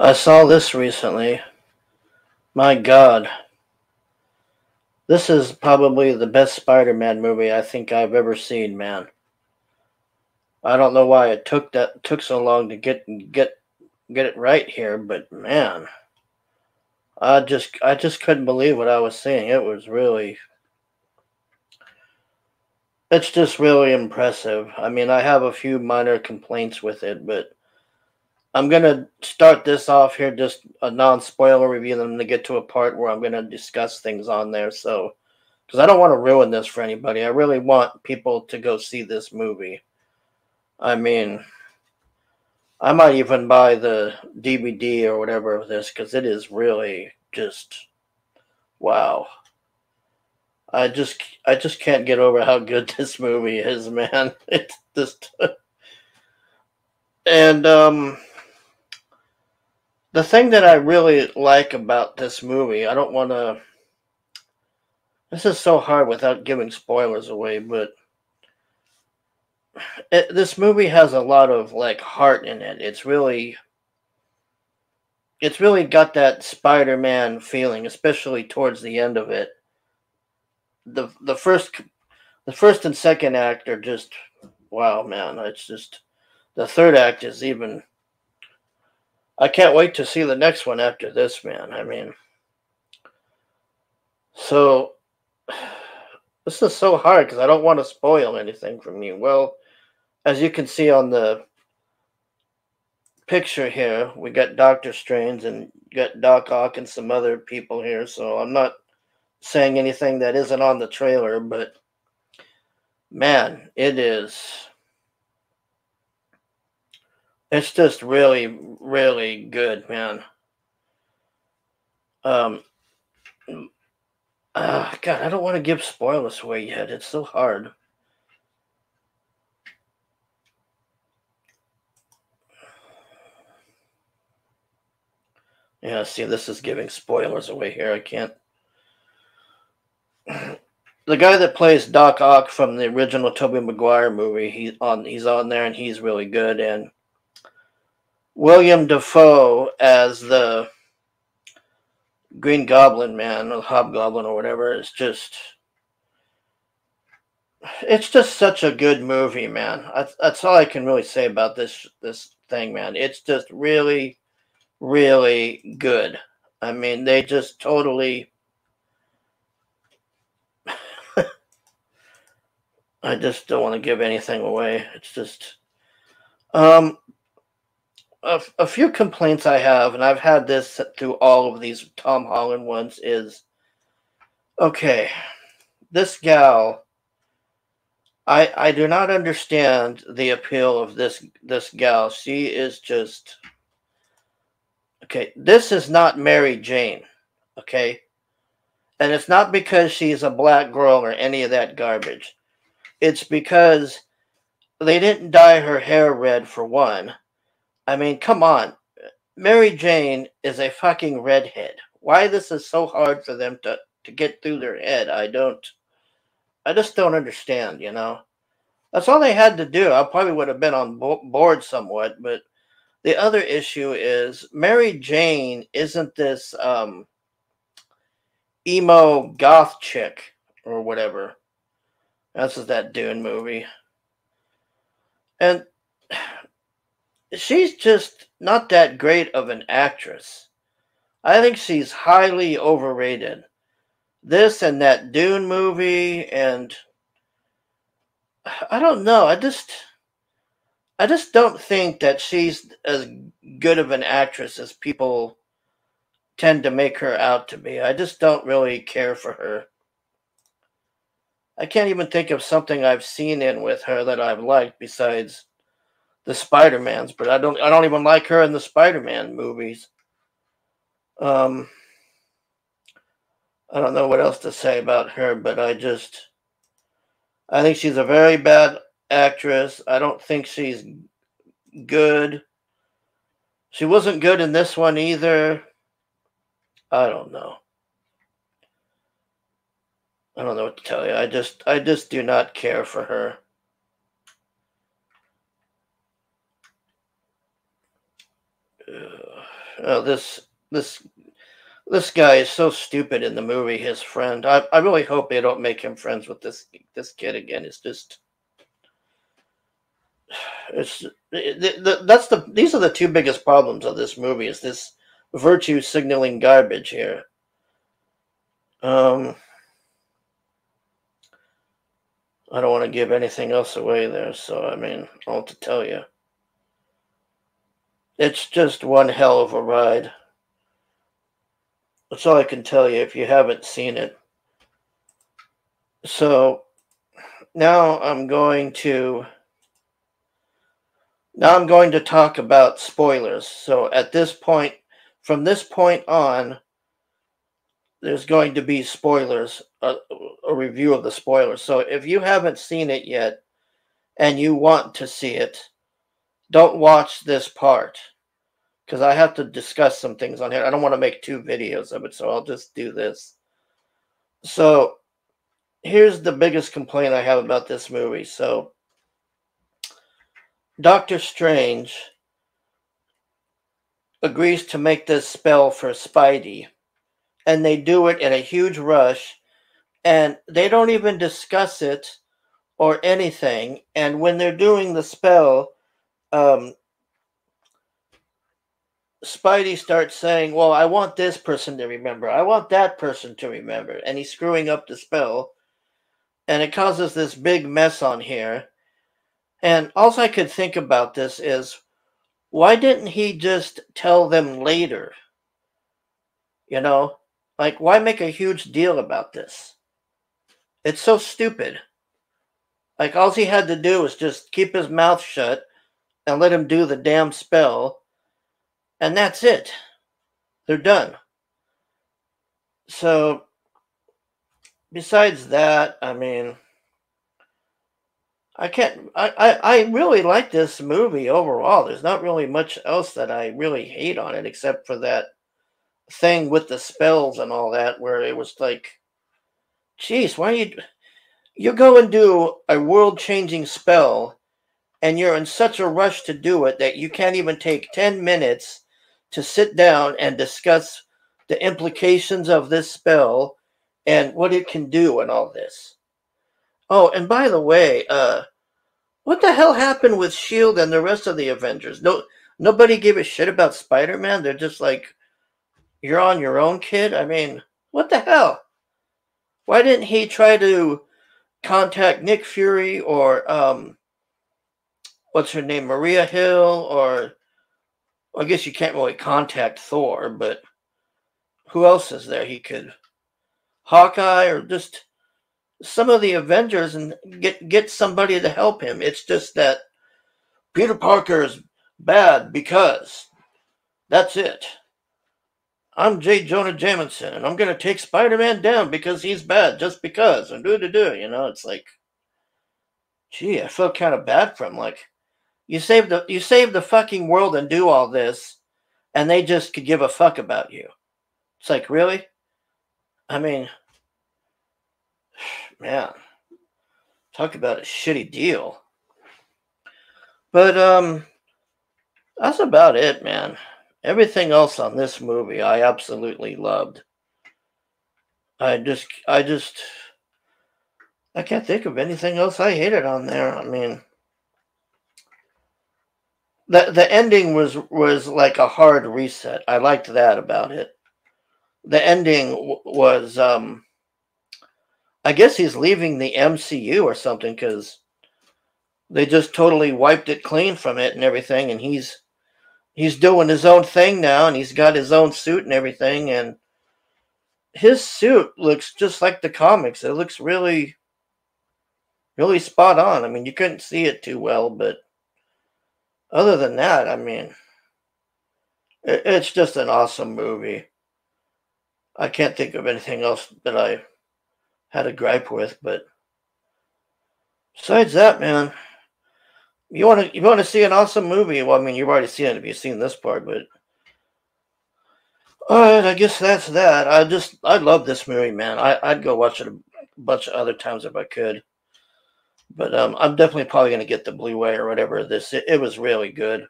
I saw this recently. My God. This is probably the best Spider Man movie I think I've ever seen, man. I don't know why it took that took so long to get get get it right here, but man, I just I just couldn't believe what I was seeing. It was really it's just really impressive. I mean, I have a few minor complaints with it, but I'm gonna start this off here, just a non-spoiler review. And then I'm gonna get to a part where I'm gonna discuss things on there. So, because I don't want to ruin this for anybody, I really want people to go see this movie. I mean, I might even buy the DVD or whatever of this because it is really just wow. I just I just can't get over how good this movie is, man. It's just and um the thing that I really like about this movie, I don't want to this is so hard without giving spoilers away, but it, this movie has a lot of like heart in it. It's really it's really got that Spider-Man feeling, especially towards the end of it. The the first the first and second act are just wow, man. It's just the third act is even I can't wait to see the next one after this, man. I mean so this is so hard because I don't want to spoil anything from you. Well, as you can see on the picture here, we got Doctor Strange and got Doc Ock and some other people here. So I'm not saying anything that isn't on the trailer, but man, it is. It's just really, really good, man. Um, uh, God, I don't want to give spoilers away yet. It's so hard. Yeah, see, this is giving spoilers away here. I can't. The guy that plays Doc Ock from the original Tobey Maguire movie, he's on he's on there and he's really good. And William Dafoe as the Green Goblin man, or Hobgoblin or whatever, is just it's just such a good movie, man. That's, that's all I can really say about this this thing, man. It's just really really good. I mean, they just totally. I just don't want to give anything away. It's just. Um, a, a few complaints I have, and I've had this through all of these Tom Holland ones, is okay, this gal. I, I do not understand the appeal of this this gal. She is just Okay, this is not Mary Jane. Okay. And it's not because she's a black girl or any of that garbage. It's because they didn't dye her hair red for one. I mean, come on. Mary Jane is a fucking redhead. Why this is so hard for them to, to get through their head, I don't. I just don't understand, you know. That's all they had to do. I probably would have been on board somewhat, but the other issue is Mary Jane isn't this um, emo goth chick or whatever. That's that Dune movie. And she's just not that great of an actress. I think she's highly overrated. This and that Dune movie, and I don't know. I just I just don't think that she's as good of an actress as people tend to make her out to be. I just don't really care for her. I can't even think of something I've seen in with her that I've liked besides the Spider-Mans, but I don't I don't even like her in the Spider-Man movies. Um I don't know what else to say about her, but I just I think she's a very bad actress. I don't think she's good. She wasn't good in this one either. I don't know. I don't know what to tell you. I just I just do not care for her. Uh, this this this guy is so stupid in the movie. His friend. I, I really hope they don't make him friends with this this kid again. It's just. It's the, the, that's the these are the two biggest problems of this movie is this virtue signaling garbage here. Um, I don't want to give anything else away there, so I mean, don't to tell you. It's just one hell of a ride. That's all I can tell you if you haven't seen it. So now I'm going to now I'm going to talk about spoilers. So at this point, from this point on, there's going to be spoilers, a, a, review of the spoilers. So if you haven't seen it yet and you want to see it, don't watch this part because I have to discuss some things on here. I don't want to make two videos of it, so I'll just do this. So here's the biggest complaint I have about this movie. So Doctor Strange agrees to make this spell for Spidey and they do it in a huge rush and they don't even discuss it or anything and when they're doing the spell um, spidey starts saying well i want this person to remember. I want that person to remember. And he's screwing up the spell. And it causes this big mess on here. And all i could think about this is why didn't he just tell them later? You know? Like, why make a huge deal about this? It's so stupid. Like, all he had to do was just keep his mouth shut and let him do the damn spell, and that's it. They're done. So, besides that, I mean, I can't. I, I, I really like this movie overall. There's not really much else that I really hate on it except for that thing with the spells and all that, where it was like, geez, why you you go and do a world changing spell, and you're in such a rush to do it that you can't even take ten minutes to sit down and discuss the implications of this spell and what it can do and all this. Oh, and by the way, uh, what the hell happened with Shield and the rest of the Avengers? No, nobody gave a shit about Spider Man. They're just like, you're on your own, kid? I mean, what the hell? Why didn't he try to contact Nick Fury or um what's her name, Maria Hill or I guess you can't really contact Thor, but who else is there he could Hawkeye or just some of the Avengers and get get somebody to help him. It's just that Peter Parker is bad because that's it. I'm J. Jonah Jameson, and I'm gonna take Spider-Man down because he's bad, just because, and do do do. You know, it's like, gee, I feel kind of bad for him. Like, you save the you save the fucking world and do all this, and they just could give a fuck about you. It's like, really? I mean, man, talk about a shitty deal. But um, that's about it, man. Everything else on this movie I absolutely loved. I just I just I can't think of anything else I hated on there. I mean the the ending was was like a hard reset. I liked that about it. The ending was um I guess he's leaving the MCU or something cuz they just totally wiped it clean from it and everything and he's he's doing his own thing now and he's got his own suit and everything and his suit looks just like the comics it looks really really spot on i mean you couldn't see it too well but other than that i mean it, it's just an awesome movie i can't think of anything else that i had a gripe with but besides that man you want to you want to see an awesome movie? Well, I mean, you've already seen it if you've seen this part, but all right, I guess that's that. I just I love this movie, man. I I'd go watch it a bunch of other times if I could, but um, I'm definitely probably gonna get the Blu-ray or whatever. This it, it was really good.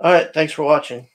All right, thanks for watching.